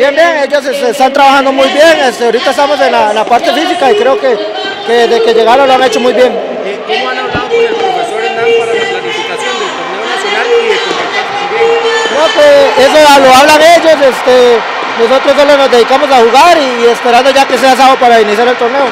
Bien, bien, ellos están trabajando muy bien. Este, ahorita estamos en la, parte física y creo que, que desde que llegaron lo han hecho muy bien. ¿Cómo han hablado con el profesor Hernán para la planificación del torneo nacional y de también? No, pues eso lo hablan ellos. Este, nosotros solo nos dedicamos a jugar y esperando ya que sea sábado para iniciar el torneo.